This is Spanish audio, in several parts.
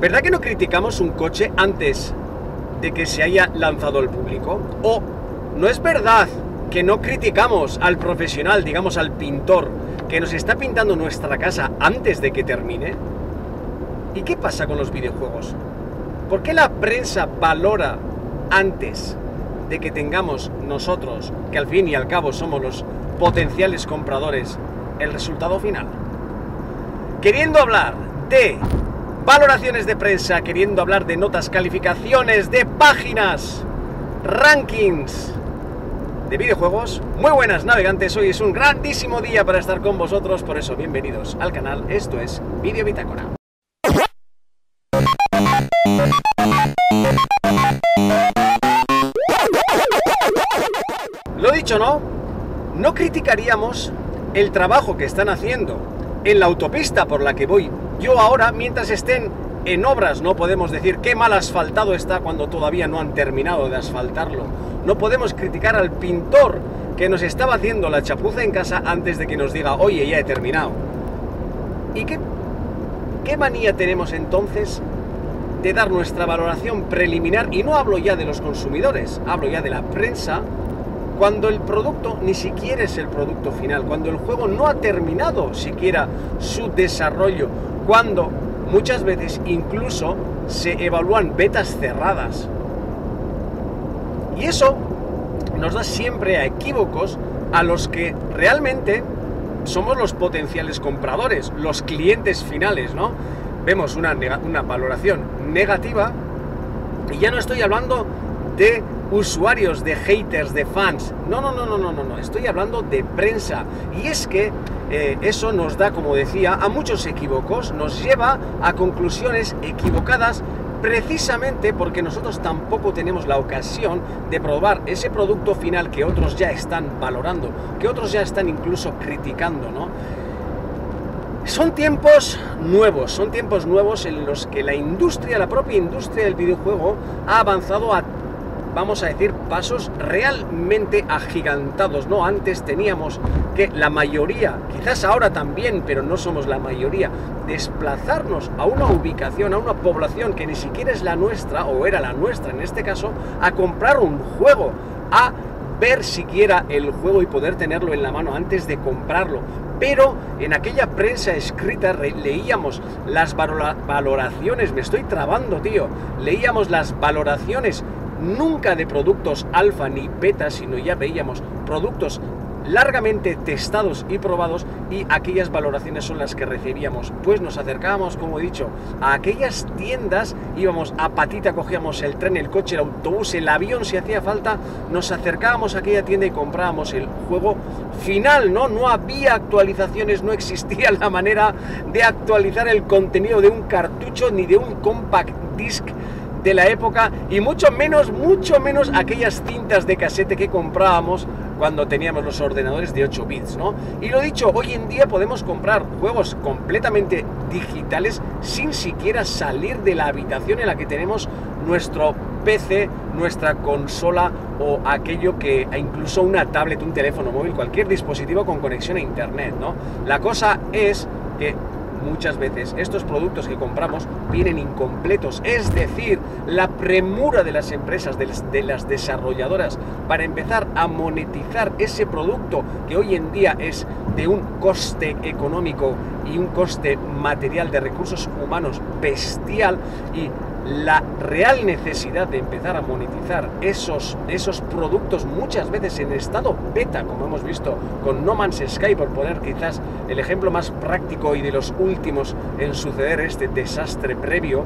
¿Verdad que no criticamos un coche antes de que se haya lanzado al público? ¿O no es verdad que no criticamos al profesional, digamos al pintor, que nos está pintando nuestra casa antes de que termine? ¿Y qué pasa con los videojuegos? ¿Por qué la prensa valora antes de que tengamos nosotros, que al fin y al cabo somos los potenciales compradores, el resultado final? Queriendo hablar de valoraciones de prensa, queriendo hablar de notas, calificaciones, de páginas, rankings de videojuegos. Muy buenas navegantes, hoy es un grandísimo día para estar con vosotros, por eso bienvenidos al canal, esto es Video Bitácora. Lo dicho, ¿no? No criticaríamos el trabajo que están haciendo en la autopista por la que voy yo ahora, mientras estén en obras, no podemos decir qué mal asfaltado está cuando todavía no han terminado de asfaltarlo. No podemos criticar al pintor que nos estaba haciendo la chapuza en casa antes de que nos diga, oye, ya he terminado. ¿Y qué, qué manía tenemos entonces de dar nuestra valoración preliminar? Y no hablo ya de los consumidores, hablo ya de la prensa cuando el producto ni siquiera es el producto final, cuando el juego no ha terminado siquiera su desarrollo, cuando muchas veces incluso se evalúan betas cerradas. Y eso nos da siempre a equívocos a los que realmente somos los potenciales compradores, los clientes finales, ¿no? Vemos una, una valoración negativa y ya no estoy hablando de usuarios, de haters, de fans. No, no, no, no, no, no, no. Estoy hablando de prensa. Y es que eh, eso nos da, como decía, a muchos equívocos, nos lleva a conclusiones equivocadas precisamente porque nosotros tampoco tenemos la ocasión de probar ese producto final que otros ya están valorando, que otros ya están incluso criticando, ¿no? Son tiempos nuevos, son tiempos nuevos en los que la industria, la propia industria del videojuego, ha avanzado a vamos a decir, pasos realmente agigantados, ¿no? Antes teníamos que la mayoría, quizás ahora también, pero no somos la mayoría, desplazarnos a una ubicación, a una población que ni siquiera es la nuestra, o era la nuestra en este caso, a comprar un juego, a ver siquiera el juego y poder tenerlo en la mano antes de comprarlo. Pero en aquella prensa escrita leíamos las valoraciones, me estoy trabando, tío, leíamos las valoraciones nunca de productos alfa ni beta, sino ya veíamos productos largamente testados y probados y aquellas valoraciones son las que recibíamos. Pues nos acercábamos, como he dicho, a aquellas tiendas, íbamos a patita, cogíamos el tren, el coche, el autobús, el avión si hacía falta, nos acercábamos a aquella tienda y comprábamos el juego final, ¿no? No había actualizaciones, no existía la manera de actualizar el contenido de un cartucho ni de un compact disc de la época y mucho menos, mucho menos aquellas cintas de casete que comprábamos cuando teníamos los ordenadores de 8 bits, ¿no? Y lo dicho, hoy en día podemos comprar juegos completamente digitales sin siquiera salir de la habitación en la que tenemos nuestro PC, nuestra consola o aquello que incluso una tablet, un teléfono móvil, cualquier dispositivo con conexión a internet, ¿no? La cosa es que muchas veces estos productos que compramos vienen incompletos. Es decir, la premura de las empresas, de las, desarrolladoras, para empezar a monetizar ese producto que hoy en día es de un coste económico y un coste material de recursos humanos bestial y la real necesidad de empezar a monetizar esos, esos productos muchas veces en estado beta, como hemos visto con No Man's Sky, por poner quizás el ejemplo más práctico y de los últimos en suceder este desastre previo,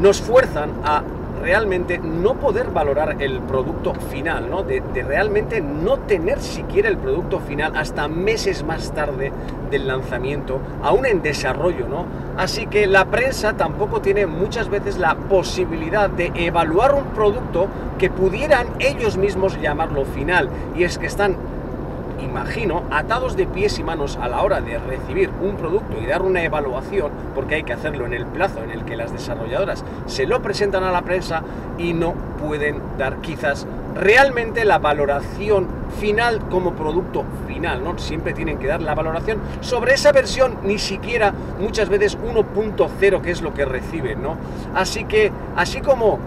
nos fuerzan a realmente no poder valorar el producto final, ¿no? De, realmente no tener siquiera el producto final hasta meses más tarde del lanzamiento, aún en desarrollo, ¿no? Así que la prensa tampoco tiene muchas veces la posibilidad de evaluar un producto que pudieran ellos mismos llamarlo final, y es que están imagino, atados de pies y manos a la hora de recibir un producto y dar una evaluación, porque hay que hacerlo en el plazo en el que las desarrolladoras se lo presentan a la prensa y no pueden dar quizás realmente la valoración final como producto final, ¿no? Siempre tienen que dar la valoración sobre esa versión, ni siquiera muchas veces 1.0, que es lo que reciben, ¿no? Así que, así como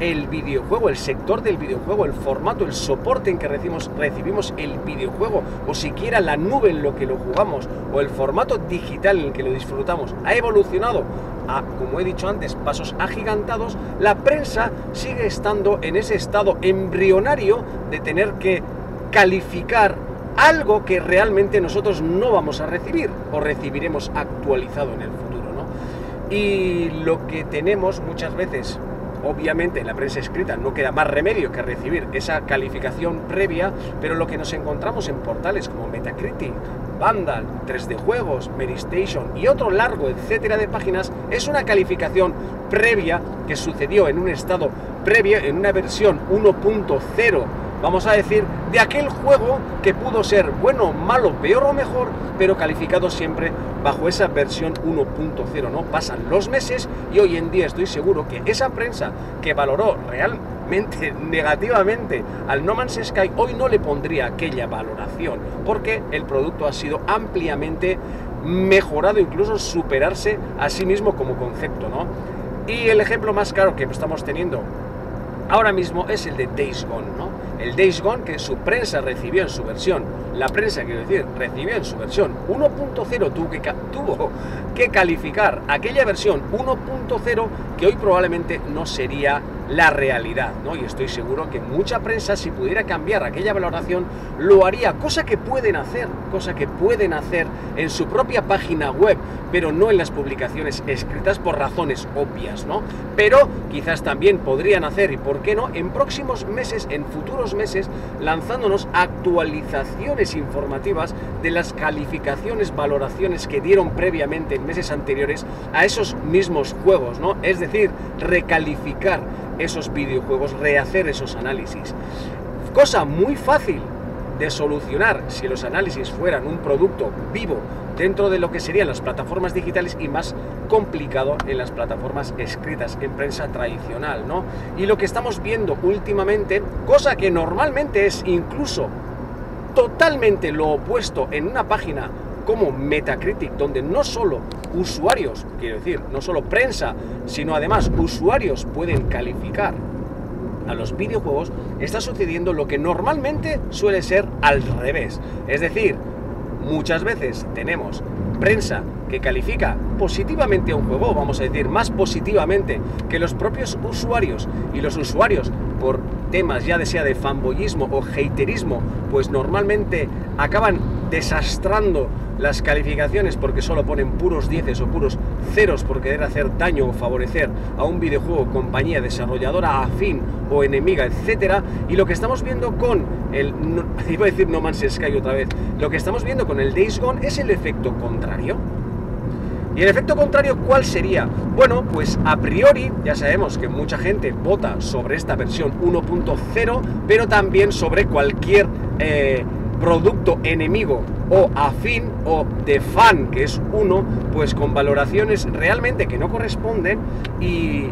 el videojuego, el sector del videojuego, el formato, el soporte en que recibimos, el videojuego, o siquiera la nube en lo que lo jugamos, o el formato digital en el que lo disfrutamos, ha evolucionado a, como he dicho antes, pasos agigantados, la prensa sigue estando en ese estado embrionario de tener que calificar algo que realmente nosotros no vamos a recibir o recibiremos actualizado en el futuro. ¿no? Y lo que tenemos muchas veces Obviamente en la prensa escrita no queda más remedio que recibir esa calificación previa, pero lo que nos encontramos en portales como Metacritic, Vandal, 3D Juegos, Medistation y otro largo etcétera de páginas es una calificación previa que sucedió en un estado previo, en una versión 1.0 vamos a decir, de aquel juego que pudo ser bueno, malo, peor o mejor, pero calificado siempre bajo esa versión 1.0, ¿no? Pasan los meses y hoy en día estoy seguro que esa prensa que valoró realmente negativamente al No Man's Sky hoy no le pondría aquella valoración, porque el producto ha sido ampliamente mejorado, incluso superarse a sí mismo como concepto, ¿no? Y el ejemplo más claro que estamos teniendo ahora mismo es el de Days Gone, ¿no? El Days Gone que su prensa recibió en su versión, la prensa quiero decir, recibió en su versión 1.0, tuvo que, tuvo que calificar aquella versión 1.0 que hoy probablemente no sería la realidad, ¿no? Y estoy seguro que mucha prensa, si pudiera cambiar aquella valoración, lo haría, cosa que pueden hacer, cosa que pueden hacer en su propia página web, pero no en las publicaciones escritas por razones obvias, ¿no? Pero quizás también podrían hacer, y por qué no, en próximos meses, en futuros meses, lanzándonos actualizaciones informativas de las calificaciones, valoraciones que dieron previamente en meses anteriores a esos mismos juegos, ¿no? Es decir, recalificar esos videojuegos, rehacer esos análisis. Cosa muy fácil de solucionar si los análisis fueran un producto vivo dentro de lo que serían las plataformas digitales y más complicado en las plataformas escritas en prensa tradicional, ¿no? Y lo que estamos viendo últimamente, cosa que normalmente es incluso totalmente lo opuesto en una página como Metacritic, donde no solo usuarios, quiero decir, no solo prensa, sino además usuarios pueden calificar a los videojuegos, está sucediendo lo que normalmente suele ser al revés. Es decir, muchas veces tenemos prensa que califica positivamente a un juego, vamos a decir, más positivamente que los propios usuarios, y los usuarios por temas ya de sea de fanboyismo o haterismo, pues normalmente acaban desastrando las calificaciones porque solo ponen puros dieces o puros ceros por querer hacer daño o favorecer a un videojuego, compañía desarrolladora afín o enemiga, etcétera. Y lo que estamos viendo con el, iba a decir No Man's Sky otra vez, lo que estamos viendo con el Days Gone es el efecto contrario. ¿Y el efecto contrario cuál sería? Bueno, pues a priori ya sabemos que mucha gente vota sobre esta versión 1.0, pero también sobre cualquier eh, producto enemigo o afín o de fan, que es uno, pues con valoraciones realmente que no corresponden y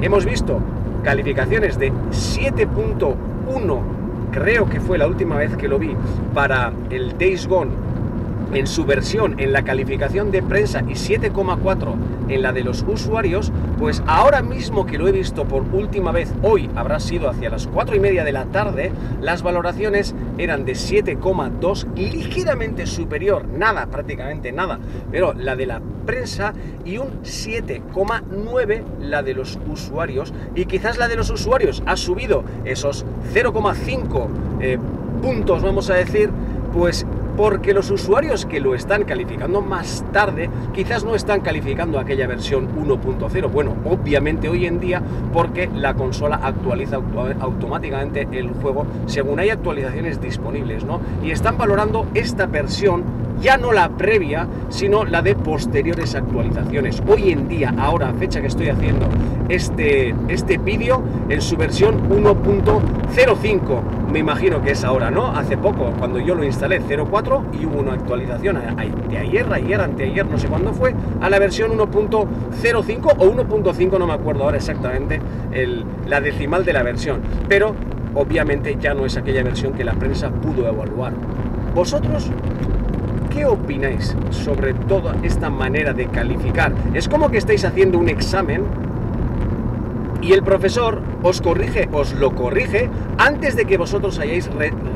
hemos visto calificaciones de 7.1, creo que fue la última vez que lo vi, para el Days Gone en su versión en la calificación de prensa y 7,4 en la de los usuarios, pues ahora mismo que lo he visto por última vez, hoy habrá sido hacia las 4 y media de la tarde, las valoraciones eran de 7,2, ligeramente superior, nada, prácticamente nada, pero la de la prensa y un 7,9 la de los usuarios y quizás la de los usuarios ha subido esos 0,5 eh, puntos, vamos a decir, pues porque los usuarios que lo están calificando más tarde quizás no están calificando aquella versión 1.0. Bueno, obviamente hoy en día porque la consola actualiza automáticamente el juego según hay actualizaciones disponibles, ¿no? Y están valorando esta versión ya no la previa, sino la de posteriores actualizaciones. Hoy en día, ahora, fecha que estoy haciendo este, este vídeo, en su versión 1.05, me imagino que es ahora, ¿no? Hace poco, cuando yo lo instalé 0.4 y hubo una actualización de ayer, ayer, anteayer, no sé cuándo fue, a la versión 1.05 o 1.5, no me acuerdo ahora exactamente la decimal de la versión. Pero obviamente ya no es aquella versión que la prensa pudo evaluar. ¿Vosotros qué opináis sobre toda esta manera de calificar? Es como que estáis haciendo un examen y el profesor os corrige, os lo corrige antes de que vosotros hayáis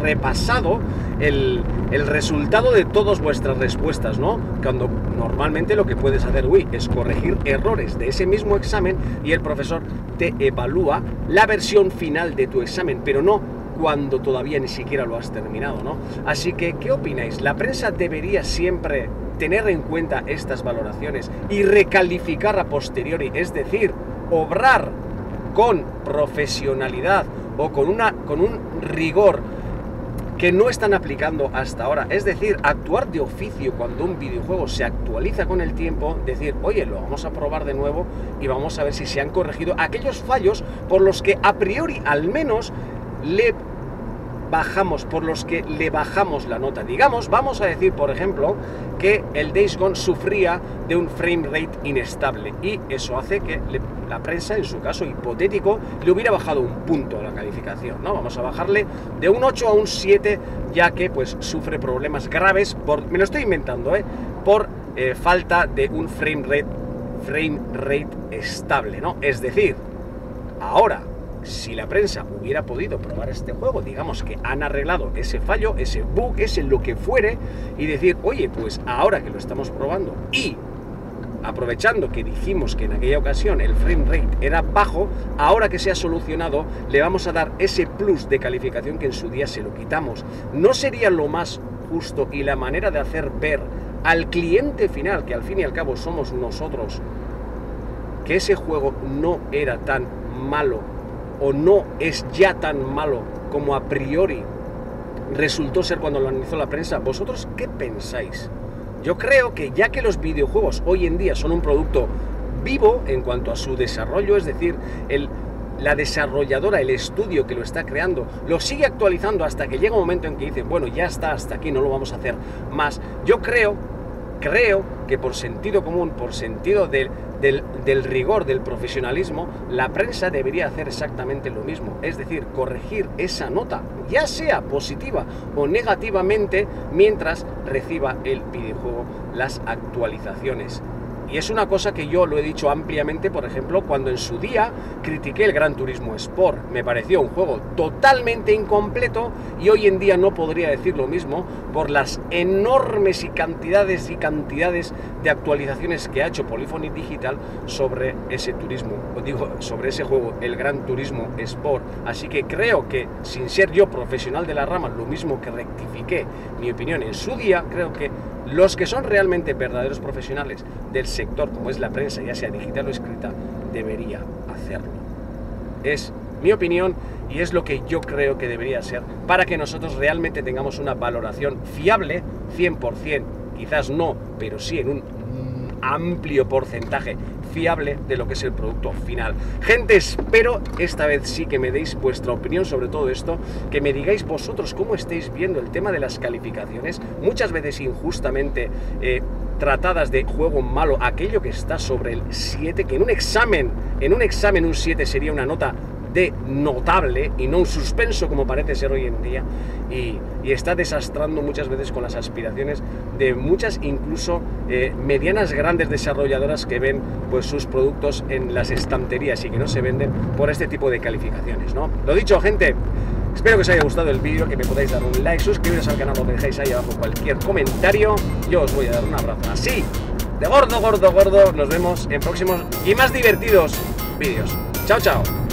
repasado el, resultado de todas vuestras respuestas, ¿no? Cuando normalmente lo que puedes hacer, uy, es corregir errores de ese mismo examen y el profesor te evalúa la versión final de tu examen, pero no cuando todavía ni siquiera lo has terminado, ¿no? Así que, ¿qué opináis? ¿La prensa debería siempre tener en cuenta estas valoraciones y recalificar a posteriori, es decir, obrar con profesionalidad o con, una, con un rigor que no están aplicando hasta ahora. Es decir, actuar de oficio cuando un videojuego se actualiza con el tiempo, decir, oye, lo vamos a probar de nuevo y vamos a ver si se han corregido aquellos fallos por los que a priori al menos le bajamos, por los que le bajamos la nota. Digamos, vamos a decir, por ejemplo, que el Days Gone sufría de un frame rate inestable y eso hace que la prensa, en su caso hipotético, le hubiera bajado un punto la calificación, ¿no? Vamos a bajarle de un 8 a un 7, ya que pues sufre problemas graves por, me lo estoy inventando, ¿eh? Por eh, falta de un frame rate, frame rate estable, ¿no? Es decir, ahora si la prensa hubiera podido probar este juego, digamos que han arreglado ese fallo, ese bug, ese lo que fuere, y decir, oye, pues ahora que lo estamos probando y aprovechando que dijimos que en aquella ocasión el frame rate era bajo, ahora que se ha solucionado, le vamos a dar ese plus de calificación que en su día se lo quitamos. ¿No sería lo más justo y la manera de hacer ver al cliente final, que al fin y al cabo somos nosotros, que ese juego no era tan malo o no es ya tan malo como a priori resultó ser cuando lo analizó la prensa, ¿vosotros qué pensáis? Yo creo que ya que los videojuegos hoy en día son un producto vivo en cuanto a su desarrollo, es decir, la desarrolladora, el estudio que lo está creando, lo sigue actualizando hasta que llega un momento en que dice, bueno, ya está, hasta aquí, no lo vamos a hacer más. Yo creo, creo que por sentido común, por sentido del, del, rigor, del profesionalismo, la prensa debería hacer exactamente lo mismo, es decir, corregir esa nota, ya sea positiva o negativamente, mientras reciba el videojuego las actualizaciones. Y es una cosa que yo lo he dicho ampliamente, por ejemplo, cuando en su día critiqué el Gran Turismo Sport. Me pareció un juego totalmente incompleto y hoy en día no podría decir lo mismo por las enormes y cantidades y cantidades de actualizaciones que ha hecho Polyphony Digital sobre ese turismo, digo, sobre ese juego, el Gran Turismo Sport. Así que creo que, sin ser yo profesional de la rama, lo mismo que rectifiqué mi opinión en su día, creo que los que son realmente verdaderos profesionales del sector, como es la prensa, ya sea digital o escrita, debería hacerlo. Es mi opinión y es lo que yo creo que debería ser para que nosotros realmente tengamos una valoración fiable, 100%, quizás no, pero sí en un amplio porcentaje fiable de lo que es el producto final. Gente, espero esta vez sí que me deis vuestra opinión sobre todo esto, que me digáis vosotros cómo estáis viendo el tema de las calificaciones, muchas veces injustamente eh, tratadas de juego malo, aquello que está sobre el 7, que en un examen, en un examen un 7 sería una nota de notable y no un suspenso como parece ser hoy en día y, está desastrando muchas veces con las aspiraciones de muchas incluso eh, medianas grandes desarrolladoras que ven pues sus productos en las estanterías y que no se venden por este tipo de calificaciones ¿no? lo dicho gente Espero que os haya gustado el vídeo, que me podáis dar un like, suscribiros al canal, lo dejáis ahí abajo cualquier comentario. Yo os voy a dar un abrazo así, de gordo, gordo, gordo. Nos vemos en próximos y más divertidos vídeos. Chao, chao.